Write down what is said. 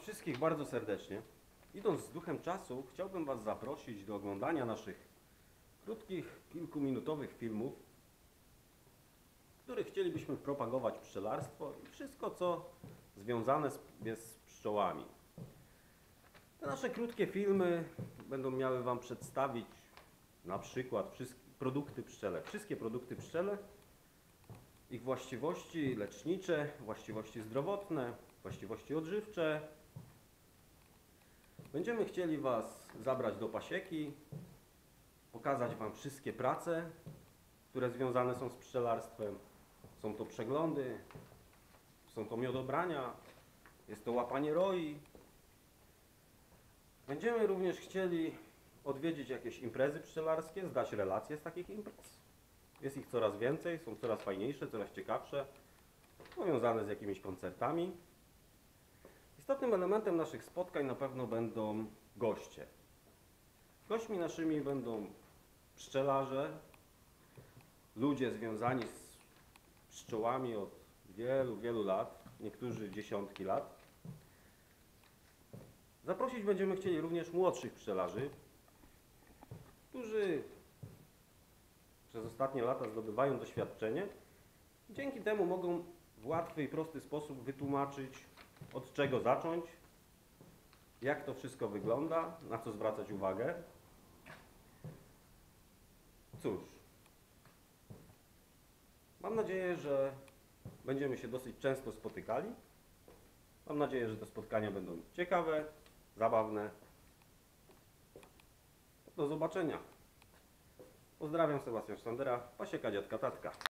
wszystkich bardzo serdecznie. Idąc z duchem czasu, chciałbym Was zaprosić do oglądania naszych krótkich, kilkuminutowych filmów, w których chcielibyśmy propagować pszczelarstwo i wszystko, co związane z, z pszczołami. Te nasze krótkie filmy będą miały Wam przedstawić na przykład produkty pszczele, wszystkie produkty pszczele, ich właściwości lecznicze, właściwości zdrowotne, właściwości odżywcze. Będziemy chcieli Was zabrać do pasieki, pokazać Wam wszystkie prace, które związane są z pszczelarstwem. Są to przeglądy, są to miodobrania, jest to łapanie roi. Będziemy również chcieli odwiedzić jakieś imprezy pszczelarskie, zdać relacje z takich imprez. Jest ich coraz więcej, są coraz fajniejsze, coraz ciekawsze, powiązane z jakimiś koncertami. Istotnym elementem naszych spotkań na pewno będą goście. Gośćmi naszymi będą pszczelarze, ludzie związani z pszczołami od wielu, wielu lat, niektórzy dziesiątki lat. Zaprosić będziemy chcieli również młodszych pszczelarzy, którzy przez ostatnie lata zdobywają doświadczenie. Dzięki temu mogą w łatwy i prosty sposób wytłumaczyć, od czego zacząć, jak to wszystko wygląda, na co zwracać uwagę. Cóż, mam nadzieję, że będziemy się dosyć często spotykali. Mam nadzieję, że te spotkania będą ciekawe, zabawne. Do zobaczenia. Pozdrawiam Sebastian Sztandera, pasieka dziadka Tatka.